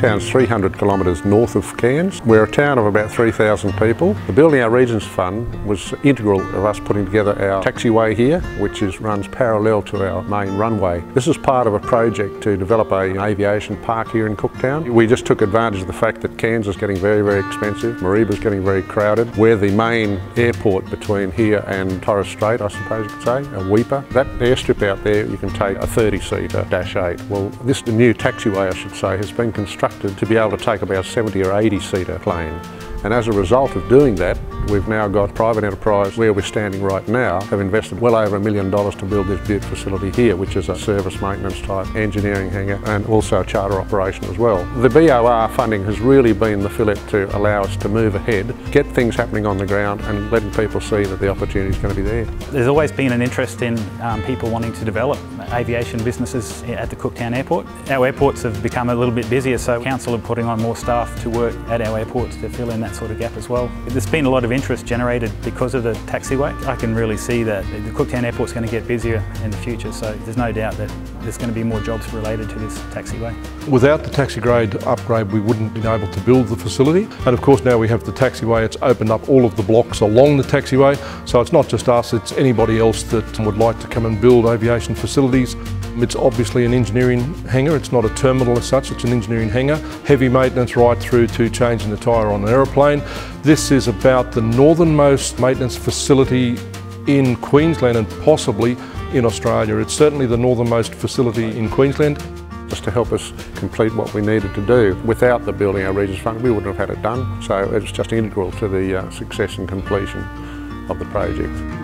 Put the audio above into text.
Cooktown's 300 kilometres north of Cairns. We're a town of about 3,000 people. The Building Our Regions Fund was integral of us putting together our taxiway here, which is, runs parallel to our main runway. This is part of a project to develop an aviation park here in Cooktown. We just took advantage of the fact that Cairns is getting very, very expensive. Mareeba's getting very crowded. We're the main airport between here and Torres Strait, I suppose you could say, a Weipa. That airstrip out there, you can take a 30-seater Dash 8. Well, this new taxiway, I should say, has been constructed to be able to take about 70 or 80-seater plane. And as a result of doing that, we've now got private enterprise where we're standing right now have invested well over a million dollars to build this beautiful facility here, which is a service maintenance type engineering hangar and also a charter operation as well. The BOR funding has really been the fillet to allow us to move ahead, get things happening on the ground and letting people see that the opportunity is going to be there. There's always been an interest in um, people wanting to develop aviation businesses at the Cooktown Airport. Our airports have become a little bit busier, so Council are putting on more staff to work at our airports to fill in that sort of gap as well. There's been a lot of interest generated because of the taxiway. I can really see that the Cooktown Airport's going to get busier in the future, so there's no doubt that there's going to be more jobs related to this taxiway. Without the taxi grade upgrade, we wouldn't have been able to build the facility. And of course, now we have the taxiway, it's opened up all of the blocks along the taxiway. So it's not just us, it's anybody else that would like to come and build aviation facilities. It's obviously an engineering hangar, it's not a terminal as such, it's an engineering hangar. Heavy maintenance right through to changing the tyre on an aeroplane. This is about the northernmost maintenance facility in Queensland and possibly in Australia. It's certainly the northernmost facility in Queensland. Just to help us complete what we needed to do. Without the Building Our Regions Fund, we wouldn't have had it done. So it's just integral to the uh, success and completion of the project.